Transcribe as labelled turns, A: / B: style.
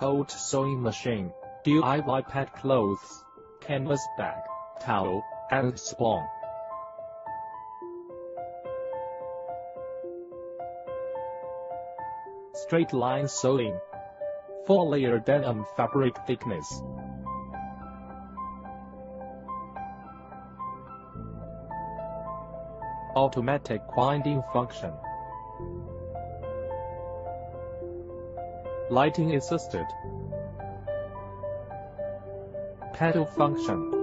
A: household sewing machine, DIY pet clothes, canvas bag, towel, and spawn. Straight line sewing. 4 layer denim fabric thickness. Automatic winding function. Lighting assisted. Pedal function.